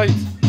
Kayıt.